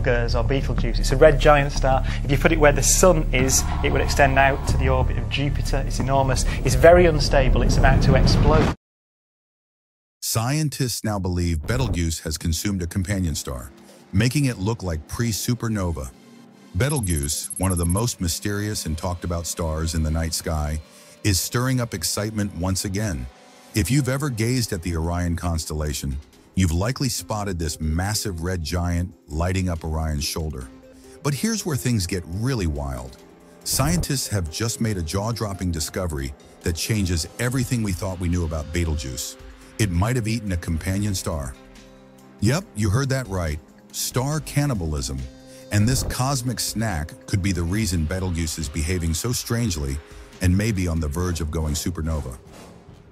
Betelgeuse or Betelgeuse. It's a red giant star. If you put it where the sun is, it would extend out to the orbit of Jupiter. It's enormous. It's very unstable. It's about to explode. Scientists now believe Betelgeuse has consumed a companion star, making it look like pre-supernova. Betelgeuse, one of the most mysterious and talked about stars in the night sky, is stirring up excitement once again. If you've ever gazed at the Orion constellation, you've likely spotted this massive red giant lighting up Orion's shoulder. But here's where things get really wild. Scientists have just made a jaw-dropping discovery that changes everything we thought we knew about Betelgeuse. It might have eaten a companion star. Yep, you heard that right. Star cannibalism. And this cosmic snack could be the reason Betelgeuse is behaving so strangely and may be on the verge of going supernova.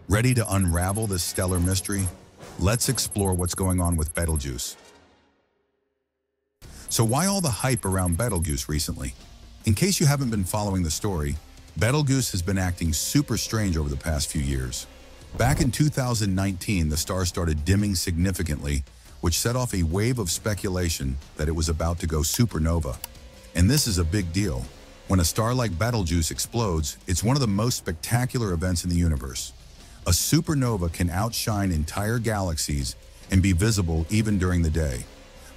Ready to unravel this stellar mystery? Let's explore what's going on with Betelgeuse. So why all the hype around Betelgeuse recently? In case you haven't been following the story, Betelgeuse has been acting super strange over the past few years. Back in 2019, the star started dimming significantly, which set off a wave of speculation that it was about to go supernova. And this is a big deal. When a star like Betelgeuse explodes, it's one of the most spectacular events in the universe. A supernova can outshine entire galaxies and be visible even during the day.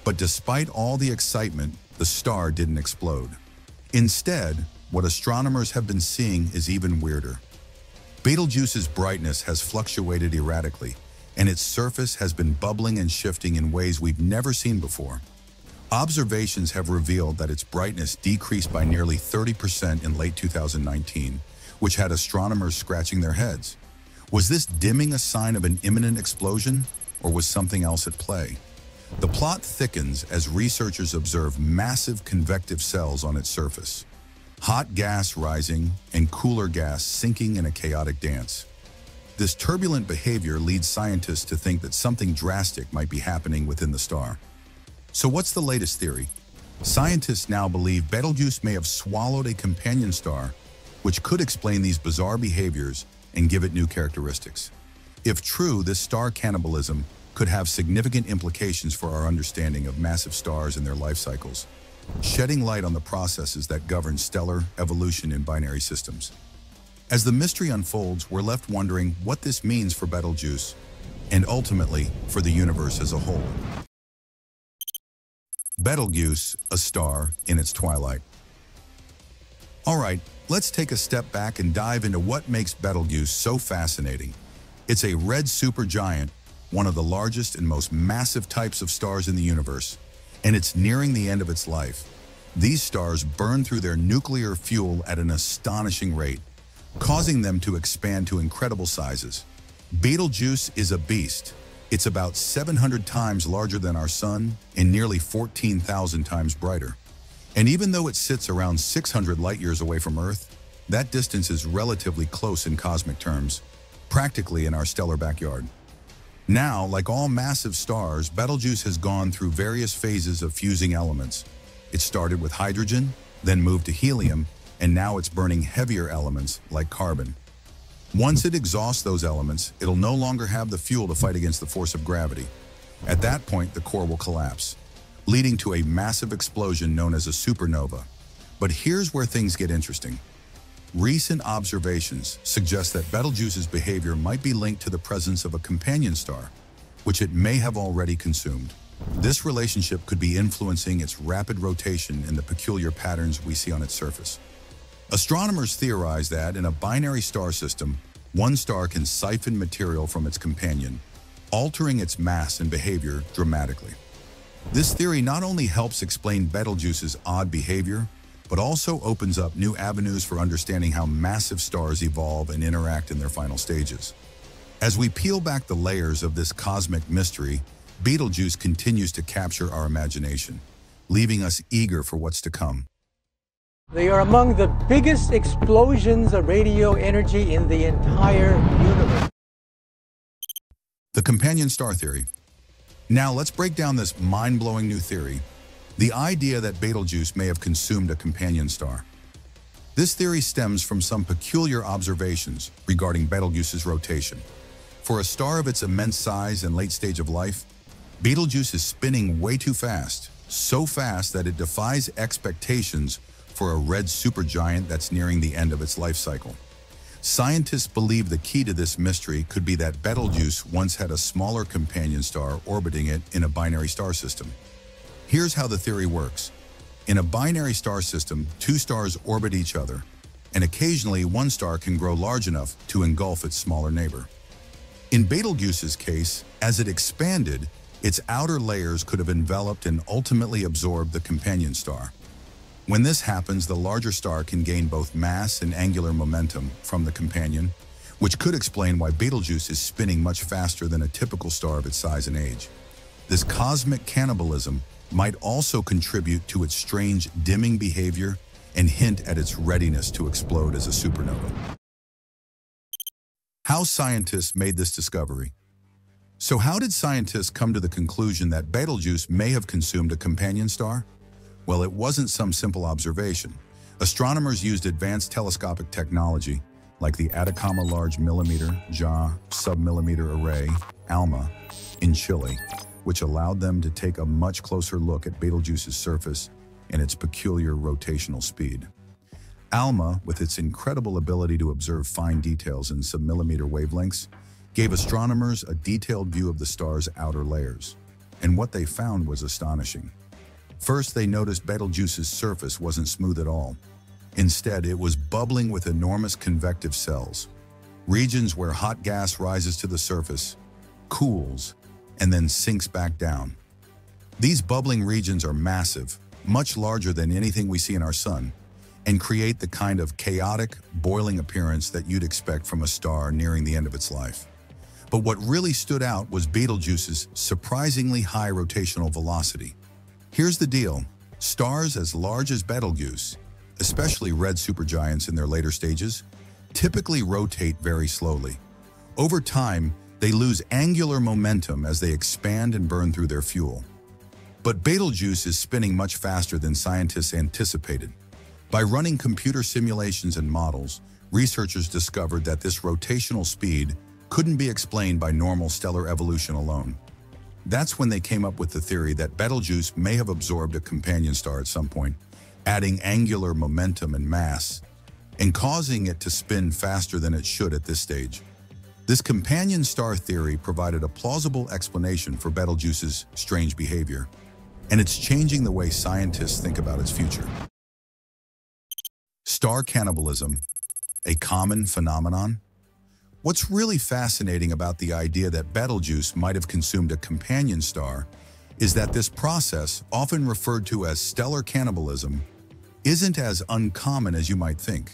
But despite all the excitement, the star didn't explode. Instead, what astronomers have been seeing is even weirder. Betelgeuse's brightness has fluctuated erratically, and its surface has been bubbling and shifting in ways we've never seen before. Observations have revealed that its brightness decreased by nearly 30% in late 2019, which had astronomers scratching their heads. Was this dimming a sign of an imminent explosion, or was something else at play? The plot thickens as researchers observe massive convective cells on its surface. Hot gas rising and cooler gas sinking in a chaotic dance. This turbulent behavior leads scientists to think that something drastic might be happening within the star. So what's the latest theory? Scientists now believe Betelgeuse may have swallowed a companion star, which could explain these bizarre behaviors and give it new characteristics. If true, this star cannibalism could have significant implications for our understanding of massive stars and their life cycles, shedding light on the processes that govern stellar evolution in binary systems. As the mystery unfolds, we're left wondering what this means for Betelgeuse and ultimately for the universe as a whole. Betelgeuse, a star in its twilight. All right, let's take a step back and dive into what makes Betelgeuse so fascinating. It's a red supergiant, one of the largest and most massive types of stars in the universe, and it's nearing the end of its life. These stars burn through their nuclear fuel at an astonishing rate, causing them to expand to incredible sizes. Betelgeuse is a beast. It's about 700 times larger than our sun and nearly 14,000 times brighter. And even though it sits around 600 light years away from Earth, that distance is relatively close in cosmic terms, practically in our stellar backyard. Now, like all massive stars, Betelgeuse has gone through various phases of fusing elements. It started with hydrogen, then moved to helium, and now it's burning heavier elements like carbon. Once it exhausts those elements, it'll no longer have the fuel to fight against the force of gravity. At that point, the core will collapse, leading to a massive explosion known as a supernova. But here's where things get interesting. Recent observations suggest that Betelgeuse's behavior might be linked to the presence of a companion star, which it may have already consumed. This relationship could be influencing its rapid rotation and the peculiar patterns we see on its surface. Astronomers theorize that in a binary star system, one star can siphon material from its companion, altering its mass and behavior dramatically. This theory not only helps explain Betelgeuse's odd behavior, but also opens up new avenues for understanding how massive stars evolve and interact in their final stages. As we peel back the layers of this cosmic mystery, Betelgeuse continues to capture our imagination, leaving us eager for what's to come. They are among the biggest explosions of radio energy in the entire universe. The companion star theory. Now let's break down this mind-blowing new theory, the idea that Betelgeuse may have consumed a companion star. This theory stems from some peculiar observations regarding Betelgeuse's rotation. For a star of its immense size and late stage of life, Betelgeuse is spinning way too fast, so fast that it defies expectations for a red supergiant that's nearing the end of its life cycle. Scientists believe the key to this mystery could be that Betelgeuse once had a smaller companion star orbiting it in a binary star system. Here's how the theory works. In a binary star system, two stars orbit each other, and occasionally one star can grow large enough to engulf its smaller neighbor. In Betelgeuse's case, as it expanded, its outer layers could have enveloped and ultimately absorbed the companion star. When this happens, the larger star can gain both mass and angular momentum from the companion, which could explain why Betelgeuse is spinning much faster than a typical star of its size and age. This cosmic cannibalism might also contribute to its strange dimming behavior and hint at its readiness to explode as a supernova. How scientists made this discovery so how did scientists come to the conclusion that Betelgeuse may have consumed a companion star? Well, it wasn't some simple observation. Astronomers used advanced telescopic technology, like the Atacama Large Millimeter JA Submillimeter Array, ALMA, in Chile, which allowed them to take a much closer look at Betelgeuse's surface and its peculiar rotational speed. ALMA, with its incredible ability to observe fine details in submillimeter wavelengths, gave astronomers a detailed view of the star's outer layers, and what they found was astonishing. First, they noticed Betelgeuse's surface wasn't smooth at all. Instead, it was bubbling with enormous convective cells, regions where hot gas rises to the surface, cools, and then sinks back down. These bubbling regions are massive, much larger than anything we see in our sun, and create the kind of chaotic, boiling appearance that you'd expect from a star nearing the end of its life. But what really stood out was Betelgeuse's surprisingly high rotational velocity. Here's the deal. Stars as large as Betelgeuse, especially red supergiants in their later stages, typically rotate very slowly. Over time, they lose angular momentum as they expand and burn through their fuel. But Betelgeuse is spinning much faster than scientists anticipated. By running computer simulations and models, researchers discovered that this rotational speed couldn't be explained by normal stellar evolution alone. That's when they came up with the theory that Betelgeuse may have absorbed a companion star at some point, adding angular momentum and mass, and causing it to spin faster than it should at this stage. This companion star theory provided a plausible explanation for Betelgeuse's strange behavior, and it's changing the way scientists think about its future. Star cannibalism, a common phenomenon? What's really fascinating about the idea that Betelgeuse might have consumed a companion star is that this process, often referred to as stellar cannibalism, isn't as uncommon as you might think.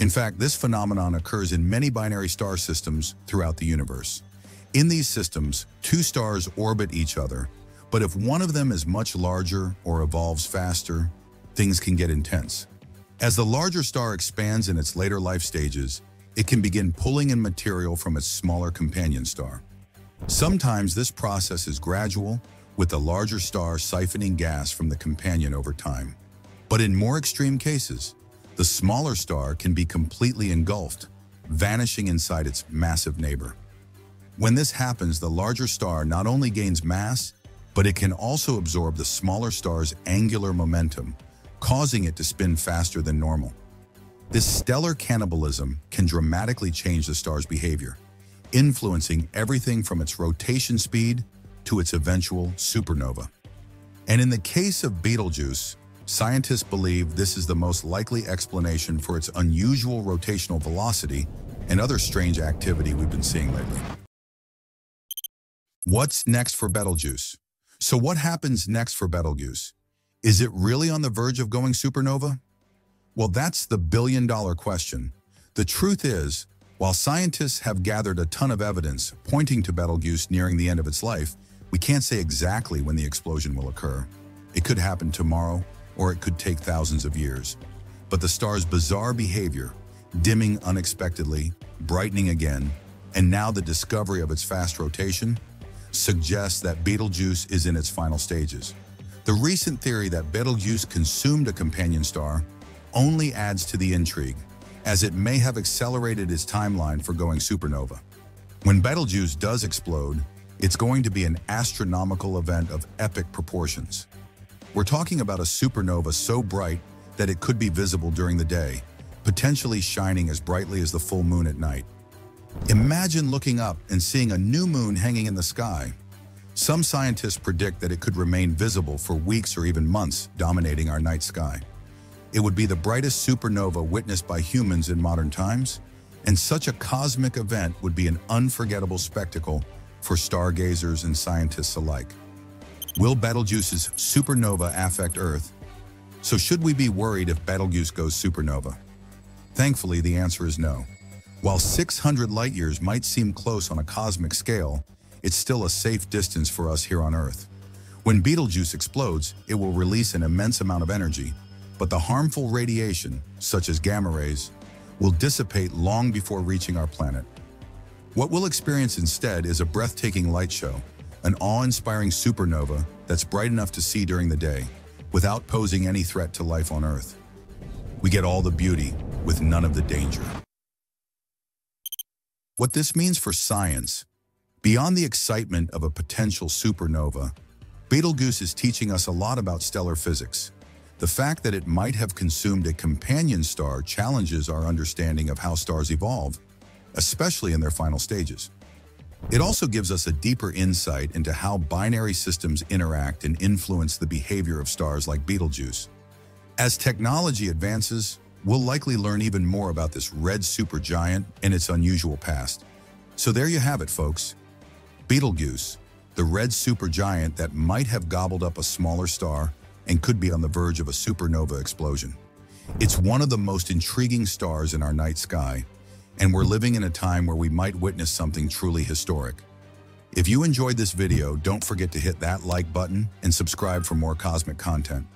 In fact, this phenomenon occurs in many binary star systems throughout the universe. In these systems, two stars orbit each other, but if one of them is much larger or evolves faster, things can get intense. As the larger star expands in its later life stages, it can begin pulling in material from its smaller companion star. Sometimes this process is gradual, with the larger star siphoning gas from the companion over time. But in more extreme cases, the smaller star can be completely engulfed, vanishing inside its massive neighbor. When this happens, the larger star not only gains mass, but it can also absorb the smaller star's angular momentum, causing it to spin faster than normal. This stellar cannibalism can dramatically change the star's behavior, influencing everything from its rotation speed to its eventual supernova. And in the case of Betelgeuse, scientists believe this is the most likely explanation for its unusual rotational velocity and other strange activity we've been seeing lately. What's next for Betelgeuse? So what happens next for Betelgeuse? Is it really on the verge of going supernova? Well, that's the billion dollar question. The truth is, while scientists have gathered a ton of evidence pointing to Betelgeuse nearing the end of its life, we can't say exactly when the explosion will occur. It could happen tomorrow, or it could take thousands of years. But the star's bizarre behavior, dimming unexpectedly, brightening again, and now the discovery of its fast rotation, suggests that Betelgeuse is in its final stages. The recent theory that Betelgeuse consumed a companion star only adds to the intrigue, as it may have accelerated its timeline for going supernova. When Betelgeuse does explode, it's going to be an astronomical event of epic proportions. We're talking about a supernova so bright that it could be visible during the day, potentially shining as brightly as the full moon at night. Imagine looking up and seeing a new moon hanging in the sky. Some scientists predict that it could remain visible for weeks or even months, dominating our night sky. It would be the brightest supernova witnessed by humans in modern times, and such a cosmic event would be an unforgettable spectacle for stargazers and scientists alike. Will Betelgeuse's supernova affect Earth? So should we be worried if Betelgeuse goes supernova? Thankfully, the answer is no. While 600 light-years might seem close on a cosmic scale, it's still a safe distance for us here on Earth. When Betelgeuse explodes, it will release an immense amount of energy, but the harmful radiation, such as gamma rays, will dissipate long before reaching our planet. What we'll experience instead is a breathtaking light show, an awe-inspiring supernova that's bright enough to see during the day, without posing any threat to life on Earth. We get all the beauty, with none of the danger. What this means for science, beyond the excitement of a potential supernova, Betelgeuse is teaching us a lot about stellar physics. The fact that it might have consumed a companion star challenges our understanding of how stars evolve, especially in their final stages. It also gives us a deeper insight into how binary systems interact and influence the behavior of stars like Betelgeuse. As technology advances, we'll likely learn even more about this red supergiant and its unusual past. So there you have it, folks. Betelgeuse, the red supergiant that might have gobbled up a smaller star and could be on the verge of a supernova explosion. It's one of the most intriguing stars in our night sky, and we're living in a time where we might witness something truly historic. If you enjoyed this video, don't forget to hit that like button and subscribe for more cosmic content.